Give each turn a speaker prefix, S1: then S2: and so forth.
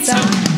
S1: pizza.